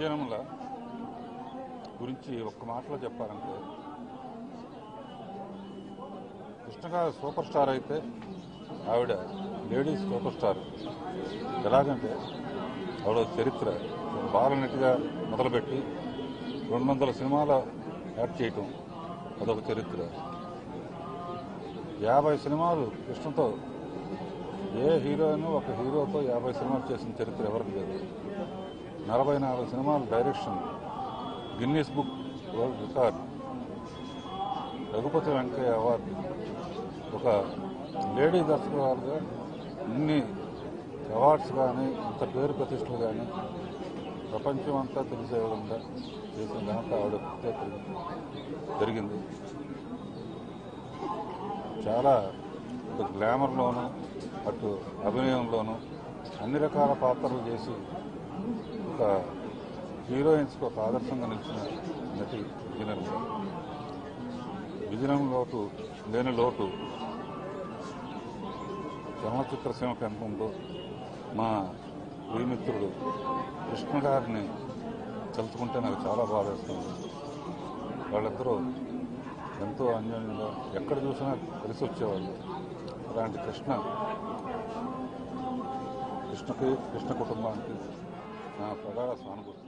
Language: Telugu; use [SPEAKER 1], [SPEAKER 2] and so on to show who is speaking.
[SPEAKER 1] విజయనగరంల గురించి ఒక్క మాటలో చెప్పాలంటే కృష్ణగారు సూపర్ స్టార్ అయితే ఆవిడ లేడీస్ సూపర్ స్టార్. ఎలాగంటే ఆవిడ చరిత్ర బాలనటిగా మొదలుపెట్టి రెండు వందల సినిమాల యాక్ట్ చేయటం అదొక చరిత్ర. యాభై సినిమాలు కృష్ణతో ఏ హీరోయిన్ ఒక హీరోతో యాభై సినిమాలు చేసిన చరిత్ర ఎవరికి లేదు. నలభై నాలుగు సినిమాలు direction Guinness book world record Raghupathi Venkaiah award ఒక లేడీ దర్శకురాలుగా ఇన్ని అవార్డ్స్ కానీ ఇంత పేరు ప్రతిష్టలు కానీ ప్రపంచం అంతా తెలిసే విధంగా చేసిన ఘనత ఆవిడ ప్రత్యేక జరిగింది. చాలా గ్లామర్లోనూ అటు అభినయంలోను అన్ని రకాల పాత్రలు చేసి ఒక హీరోయిన్స్కి ఒక ఆదర్శంగా నిలిచిన నటి విజయనగరం. విజయనగరం లోటు లేని లోటు చలనచిత్ర సీమ ఎంత మా ప్రియమిత్రుడు కృష్ణ గారిని తలుచుకుంటే నాకు చాలా బాధేస్తుంది వాళ్ళిద్దరూ ఎంతో అన్యోన్యంగా ఎక్కడ చూసినా కలిసి వచ్చేవాళ్ళు అలాంటి కృష్ణ. కృష్ణకి కృష్ణ కుటుంబానికి నా ప్రగాఢ సానుభూతి